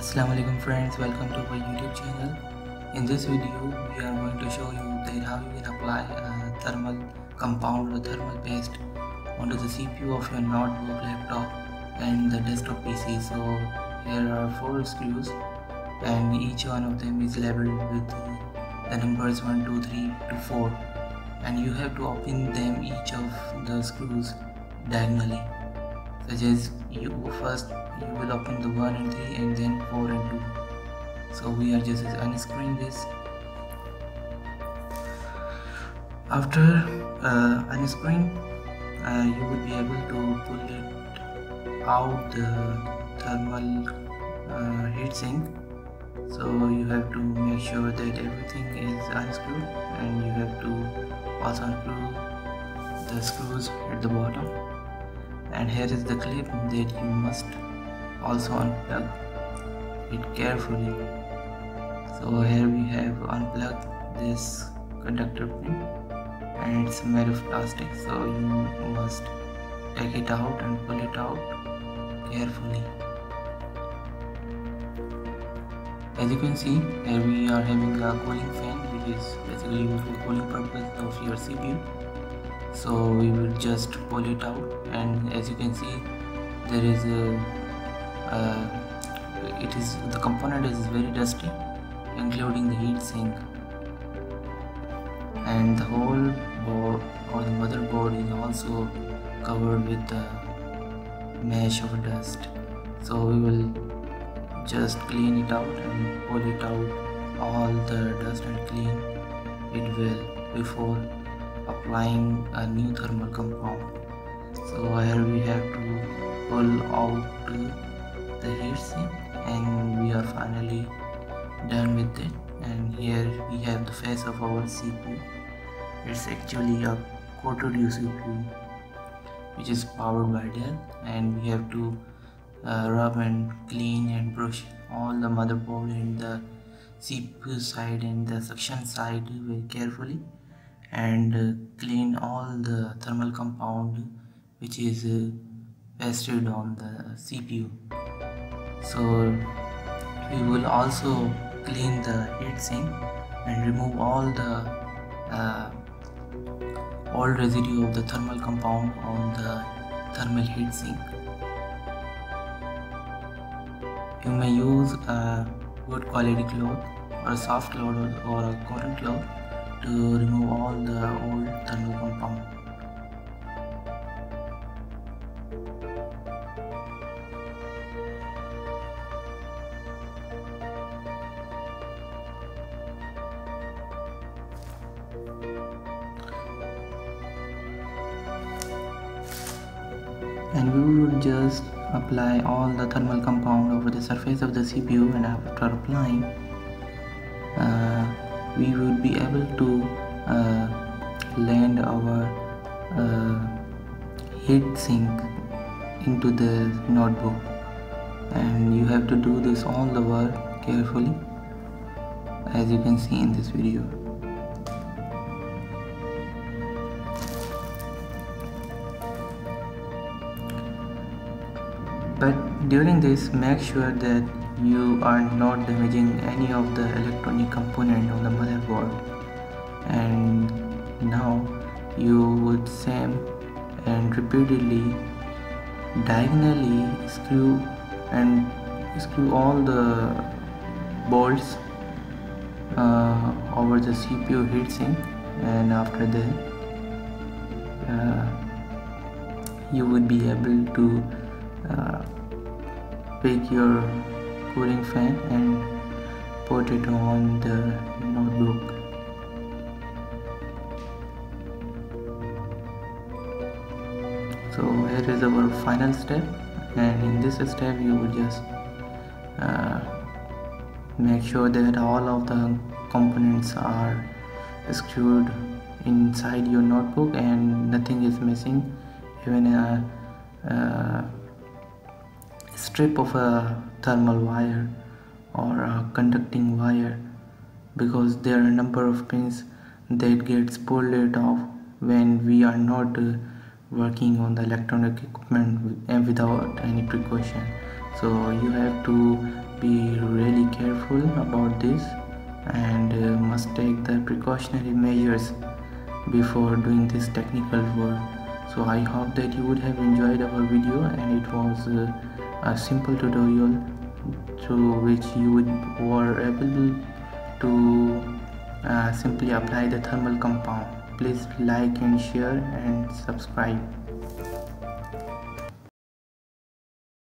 Assalamualaikum friends. Welcome to our youtube channel. In this video we are going to show you that how you can apply a thermal compound or thermal paste onto the cpu of your notebook laptop and the desktop pc so here are four screws and each one of them is labeled with the numbers 1 2 3 to 4 and you have to open them each of the screws diagonally. Such as you first you will open the 1 and 3 and then 4 and 2 so we are just unscrewing this. After uh, unscrewing uh, you will be able to pull it out the thermal uh, heatsink. So you have to make sure that everything is unscrewed and you have to also unscrew the screws at the bottom. And here is the clip that you must also unplug it carefully so here we have unplugged this conductor pin and it's made of plastic. So you must take it out and pull it out carefully. As you can see here we are having a cooling fan which is basically used for cooling purpose of your CPU so we will just pull it out and as you can see there is a uh, it is the component is very dusty including the heat sink. And the whole board or the motherboard is also covered with the mesh of dust. So we will just clean it out and pull it out all the dust and clean it well before applying a new thermal compound. So here we have to pull out the heatsink and we are finally done with it. And here we have the face of our CPU it's actually a Core2 CPU which is powered by Intel. And we have to uh, rub and clean and brush all the motherboard and the CPU side and the suction side very carefully. And uh, clean all the thermal compound which is uh, pasted on the CPU so we will also clean the heatsink and remove all the uh, old residue of the thermal compound on the thermal heatsink you may use a good quality cloth or a soft cloth or a cotton cloth to remove all the old thermal compound and we would just apply all the thermal compound over the surface of the CPU and after applying uh, we would be able to uh, land our uh, heat sink into the notebook. And you have to do this all the work carefully as you can see in this video but during this make sure that you are not damaging any of the electronic component on the motherboard. And now you would same and repeatedly diagonally screw and screw all the bolts uh, over the CPU heatsink and after that uh, you would be able to uh, pick your cooling fan and put it on the notebook. So here is our final step and in this step you will just uh, make sure that all of the components are screwed inside your notebook and nothing is missing. Even a, a strip of a thermal wire or a conducting wire because there are a number of pins that gets pulled off when we are not uh, working on the electronic equipment and without any precaution. So you have to be really careful about this and uh, must take the precautionary measures before doing this technical work. So i hope that you would have enjoyed our video and it was uh, a simple tutorial through which you were able to uh, simply apply the thermal compound. Please like and share and subscribe